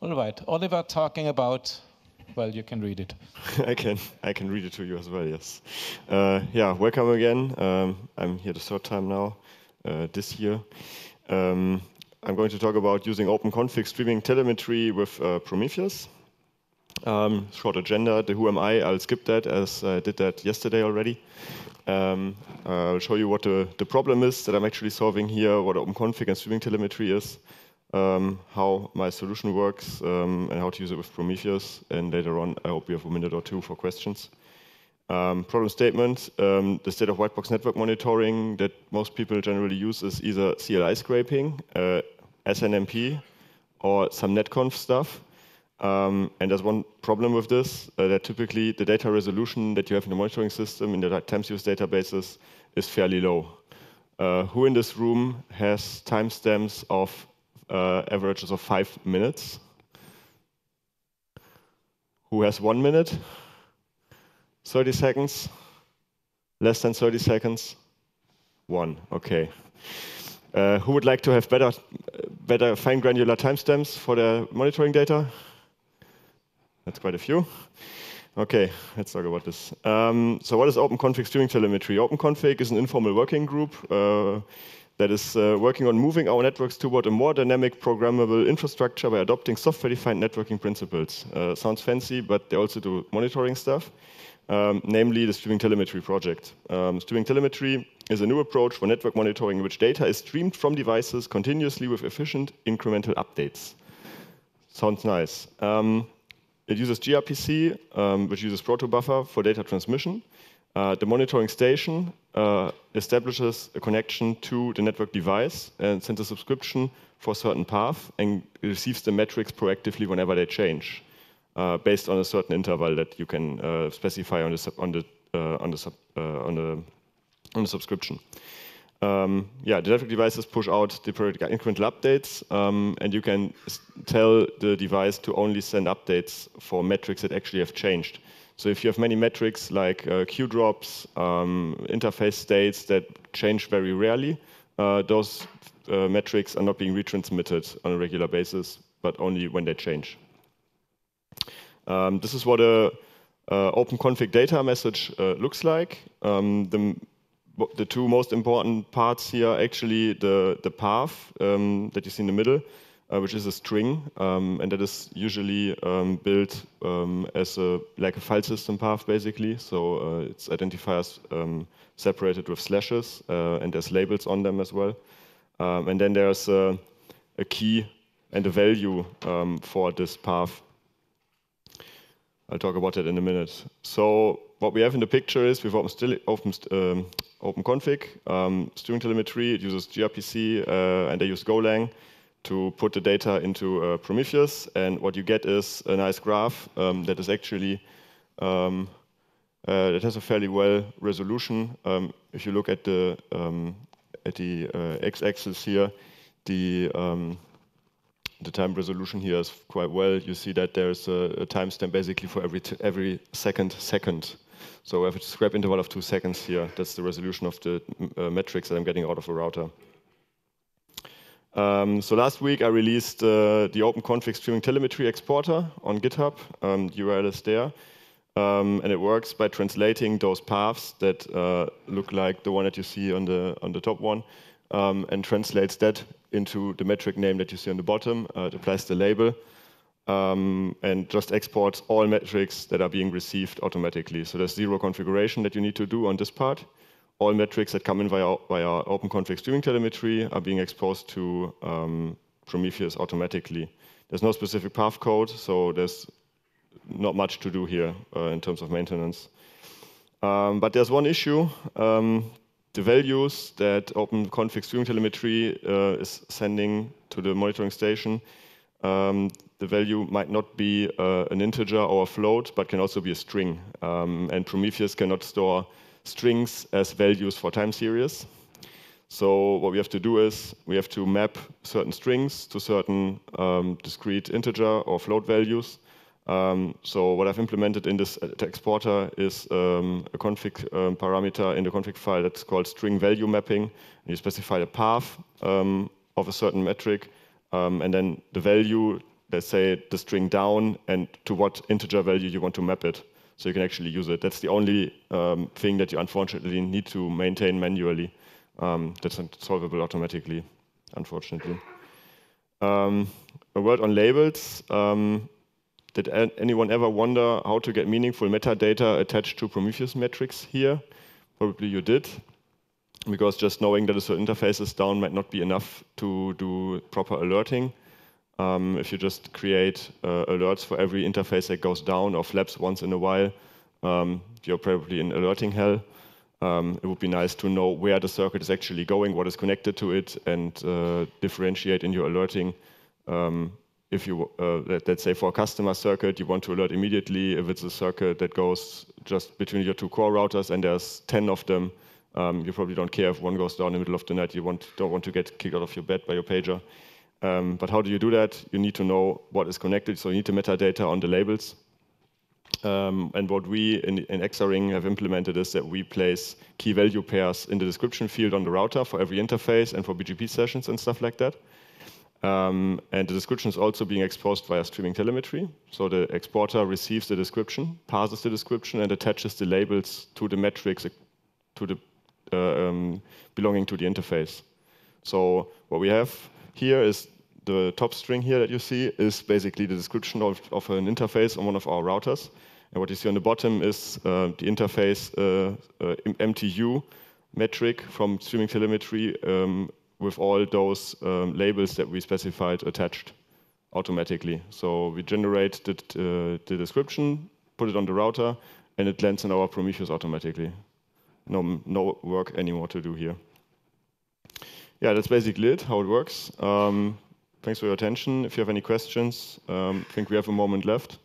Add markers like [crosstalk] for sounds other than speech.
All right, Oliver talking about, well, you can read it. [laughs] I can, I can read it to you as well, yes. Uh, yeah, welcome again. Um, I'm here the third time now uh, this year. Um, I'm going to talk about using OpenConfig streaming telemetry with uh, Prometheus. Um, short agenda, the who am I, I'll skip that as I did that yesterday already. Um, I'll show you what the, the problem is that I'm actually solving here, what OpenConfig and streaming telemetry is, um, how my solution works, um, and how to use it with Prometheus. And later on, I hope we have a minute or two for questions. Um, problem statement, um, the state of white box network monitoring that most people generally use is either CLI scraping, uh, SNMP, or some netconf stuff. Um, and there's one problem with this, uh, that typically the data resolution that you have in the monitoring system in the time series databases is fairly low. Uh, who in this room has timestamps of uh, averages of five minutes? Who has one minute? 30 seconds? Less than 30 seconds? One, okay. Uh, who would like to have better, better fine granular timestamps for their monitoring data? That's quite a few. Okay, let's talk about this. Um, so what is OpenConfig doing telemetry? OpenConfig is an informal working group uh, that is uh, working on moving our networks toward a more dynamic programmable infrastructure by adopting software-defined networking principles. Uh, sounds fancy, but they also do monitoring stuff um, namely the streaming telemetry project. Um, streaming telemetry is a new approach for network monitoring in which data is streamed from devices continuously with efficient incremental updates. Sounds nice. Um, it uses gRPC, um, which uses protobuffer for data transmission. Uh, the monitoring station uh, establishes a connection to the network device and sends a subscription for a certain path and receives the metrics proactively whenever they change uh, based on a certain interval that you can uh, specify on the on the uh, on the uh, on the on the subscription. Um, yeah, the network devices push out the incremental updates, um, and you can tell the device to only send updates for metrics that actually have changed. So if you have many metrics like uh, queue drops, um, interface states that change very rarely, uh, those uh, metrics are not being retransmitted on a regular basis, but only when they change. Um, this is what a uh, open config data message uh, looks like. Um, the, the, two most important parts here actually the, the path um, that you see in the middle, uh, which is a string, um, and that is usually um, built um, as a like a file system path basically. So uh, its identifiers separated with slashes, uh, and there's labels on them as well. and then there's a, a, key and a value for this path I'll talk about that in a minute. So what we have in the picture is we've opened, open, um, OpenConfig, um, streaming telemetry, it uses gRPC, uh, and they use Golang to put the data into uh, Prometheus. And what you get is a nice graph um, that is actually, um, uh, that has a fairly well resolution. Um, if you look at the, um, at the uh, x-axis here, the the time resolution here is quite well. You see that there's a, a timestamp basically for every every second second. So I have a scrap interval of two seconds here. That's the resolution of the uh, metrics that I'm getting out of a router. Um, so last week I released uh, the OpenConfig streaming telemetry exporter on GitHub. Um, the URL is there. Um, and it works by translating those paths that uh, look like the one that you see on the on the top one um, and translates that into the metric name that you see on the bottom. Uh, it applies the label um, and just exports all metrics that are being received automatically. So there's zero configuration that you need to do on this part. All metrics that come in via, via OpenConfig streaming telemetry are being exposed to um, Prometheus automatically. There's no specific path code, so there's not much to do here uh, in terms of maintenance. Um, but there's one issue. Um, the values that OpenConfig streaming telemetry uh, is sending to the monitoring station, um, the value might not be uh, an integer or a float, but can also be a string. Um, and Prometheus cannot store strings as values for time series. So what we have to do is we have to map certain strings to certain um, discrete integer or float values. Um, so what I've implemented in this uh, exporter is um, a config um, parameter in the config file that's called string value mapping. And you specify the path um, of a certain metric, um, and then the value let's say, the string down and to what integer value you want to map it. So you can actually use it. That's the only um, thing that you unfortunately need to maintain manually. Um, that's not solvable automatically, unfortunately. Um, a word on labels. Um, did anyone ever wonder how to get meaningful metadata attached to Prometheus metrics here? Probably you did, because just knowing that a certain interface is down might not be enough to do proper alerting. Um, if you just create uh, alerts for every interface that goes down or flaps once in a while, um, you're probably in alerting hell. Um, it would be nice to know where the circuit is actually going, what is connected to it, and uh, differentiate in your alerting um, if you, uh, let, us say for a customer circuit, you want to alert immediately if it's a circuit that goes just between your two core routers and there's 10 of them, um, you probably don't care if one goes down in the middle of the night. You want, don't want to get kicked out of your bed by your pager. Um, but how do you do that? You need to know what is connected, so you need the metadata on the labels. Um, and what we in, in Exaring have implemented is that we place key value pairs in the description field on the router for every interface and for BGP sessions and stuff like that. Um, and the description is also being exposed via streaming telemetry. So the exporter receives the description, parses the description, and attaches the labels to the metrics to the, uh, um, belonging to the interface. So what we have here is the top string here that you see is basically the description of, of an interface on one of our routers. And what you see on the bottom is uh, the interface uh, uh, MTU metric from streaming telemetry um, with all those um, labels that we specified attached automatically. So we generate the, uh, the description, put it on the router, and it lands in our Prometheus automatically. No, no work anymore to do here. Yeah, that's basically it, how it works. Um, thanks for your attention. If you have any questions, um, I think we have a moment left.